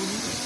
Thank you.